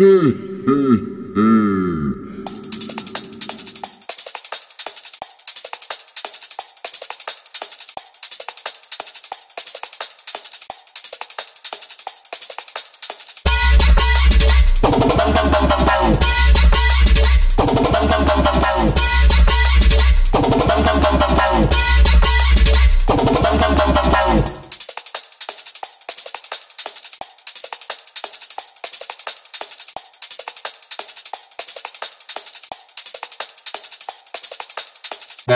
Hey, hey, hey.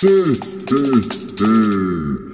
Hey, hey, hey.